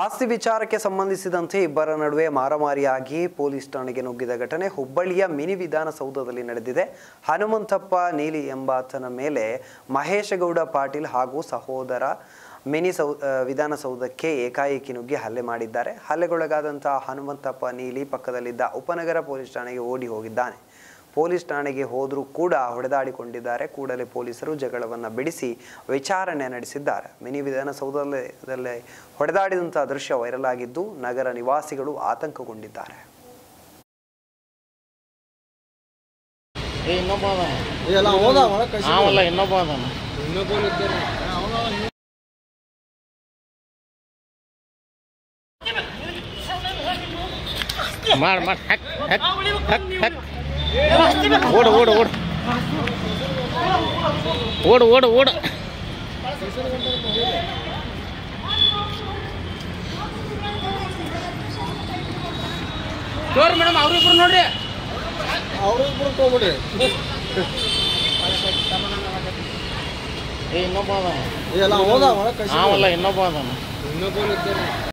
ಆಸ್ತಿ ವಿಚಾರಕ್ಕೆ ಸಂಬಂಧಿಸಿದಂತೆ ಇಬ್ಬರ ನಡುವೆ ಮಾರಾಮಾರಿಯಾಗಿ ಪೊಲೀಸ್ ಠಾಣೆಗೆ ನುಗ್ಗಿದ ಘಟನೆ ಹುಬ್ಬಳ್ಳಿಯ ಮಿನಿ ವಿಧಾನಸೌಧದಲ್ಲಿ ನಡೆದಿದೆ. ಹನುಮಂತಪ್ಪ ನೀಲಿ ಎಂಬಾತನ ಮೇಲೆ ಮಹೇಶಗೌಡ ಪಾಟೀಲ್ ಹಾಗೂ ಸಹೋದರ ಮಿನಿ ಸೌ ವಿಧಾನಸೌಧಕ್ಕೆ ಏಕಾಏಕಿ ನುಗ್ಗಿ ಹಲ್ಲೆ ಮಾಡಿದ್ದಾರೆ. ಹಲ್ಲೆಗೊಳಗಾದಂತಹ ಹನುಮಂತಪ್ಪ ನೀಲಿ ಪಕ್ಕದಲ್ಲಿದ್ದ ಉಪನಗರ ಪೊಲೀಸ್ ಠಾಣೆಗೆ ಓಡಿ ಹೋಗಿದ್ದಾನೆ. ಪೊಲೀಸ್ ಠಾಣೆಗೆ ಹೋದರೂ ಕೂಡ ಹೊಡೆದಾಡಿಕೊಂಡಿದ್ದಾರೆ. ಕೂಡಲೇ ಪೊಲೀಸರು ಜಗಳವನ್ನು ಬಿಡಿಸಿ ವಿಚಾರಣೆ ನಡೆಸಿದ್ದಾರೆ. ಮಿನಿ ವಿಧಾನಸೌಧದಲ್ಲಿ ಹೊಡೆದಾಡಿದಂತಹ ದೃಶ್ಯ ವೈರಲ್ ಆಗಿದ್ದು ನಗರ ನಿವಾಸಿಗಳು ಆತಂಕಗೊಂಡಿದ್ದಾರೆ. ಮಾಡ್ ಮಾಡ್ ಹಕ್ ಹಕ್ ಹಕ್ ಹಕ್. ಓಡು ಓಡು ಓಡು ಓಡು ಓಡು ಓಡು ತೋರಿ ಮೇಡಮ್ ಅವ್ರಿಬ್ರು ನೋಡ್ರಿ ಅವ್ರು ಇಬ್ರು ಹೋಗ್ಬಿಡ್ರಿ ಏ ಇನ್ನೊಬ್ಬ ಅದಾನ ಎಲ್ಲ ಹೋದ ಒಳಗೆ ಕಳ್ಸಿ ಅವಲ್ಲ ಇನ್ನೊಬ್ಬ ಅದಾನ